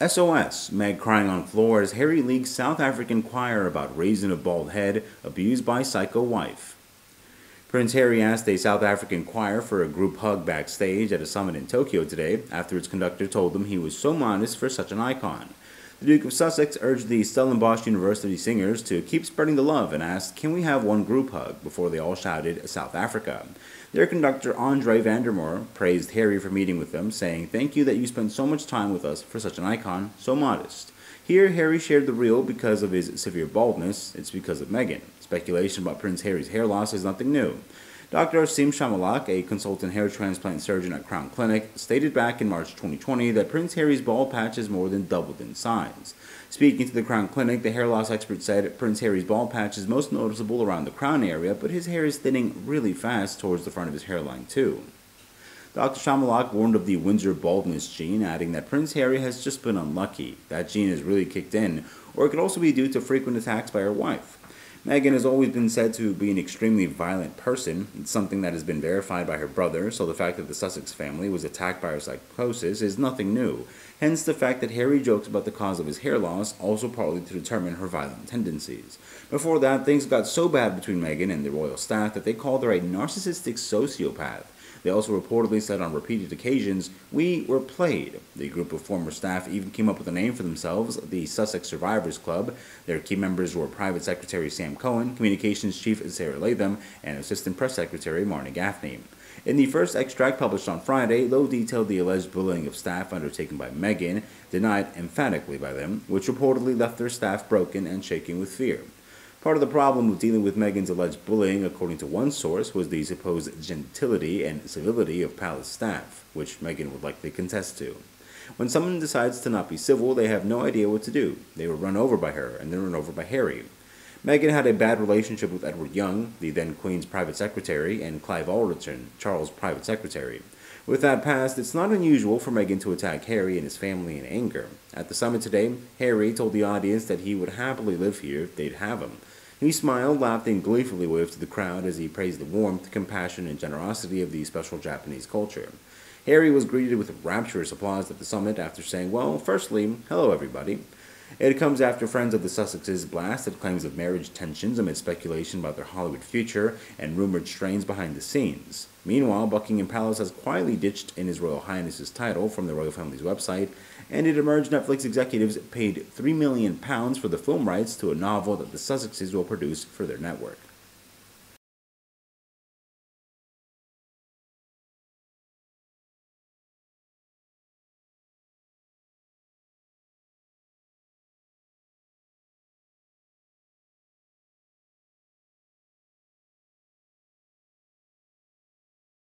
SOS, Meg crying on floor as Harry leaks South African choir about raising a bald head, abused by psycho wife. Prince Harry asked a South African choir for a group hug backstage at a summit in Tokyo today after its conductor told him he was so modest for such an icon. The Duke of Sussex urged the Stellenbosch University singers to keep spreading the love and asked, Can we have one group hug? before they all shouted, South Africa. Their conductor, Andre van der Merwe, praised Harry for meeting with them, saying, Thank you that you spent so much time with us for such an icon, so modest. Here, Harry shared the real because of his severe baldness. It's because of Meghan. Speculation about Prince Harry's hair loss is nothing new. Dr. Asim Shahmalak, a consultant hair transplant surgeon at Crown Clinic, stated back in March 2020 that Prince Harry's bald patch has more than doubled in size. Speaking to the Crown Clinic, the hair loss expert said Prince Harry's bald patch is most noticeable around the crown area, but his hair is thinning really fast towards the front of his hairline, too. Dr. Shahmalak warned of the Windsor baldness gene, adding that Prince Harry has just been unlucky. That gene has really kicked in, or it could also be due to frequent attacks by her wife. Meghan has always been said to be an extremely violent person. It's something that has been verified by her brother, so the fact that the Sussex family was attacked by her psychosis is nothing new. Hence the fact that Harry jokes about the cause of his hair loss, also partly to determine her violent tendencies. Before that, things got so bad between Meghan and the royal staff that they called her a narcissistic sociopath. They also reportedly said on repeated occasions, We were played. The group of former staff even came up with a name for themselves, the Sussex Survivors Club. Their key members were Private Secretary Sam Cohen, Communications Chief Sarah Latham, and Assistant Press Secretary Marna Gaffney. In the first extract published on Friday, Low detailed the alleged bullying of staff undertaken by Meghan, denied emphatically by them, which reportedly left their staff broken and shaking with fear. Part of the problem with dealing with Meghan's alleged bullying, according to one source, was the supposed gentility and civility of palace staff, which Meghan would likely contest to. When someone decides to not be civil, they have no idea what to do. They were run over by her, and then run over by Harry. Meghan had a bad relationship with Edward Young, the then Queen's private secretary, and Clive Alderton, Charles' private secretary. With that past, it's not unusual for Meghan to attack Harry and his family in anger. At the summit today, Harry told the audience that he would happily live here if they'd have him. He smiled, laughed, and gleefully waved to the crowd as he praised the warmth, compassion, and generosity of the special Japanese culture. Harry was greeted with rapturous applause at the summit after saying, Well, firstly, hello everybody. It comes after friends of the Sussexes blasted claims of marriage tensions amid speculation about their Hollywood future and rumored strains behind the scenes. Meanwhile, Buckingham Palace has quietly ditched in His Royal Highness's title from the royal family's website and it emerged Netflix executives paid £3 million for the film rights to a novel that the Sussexes will produce for their network.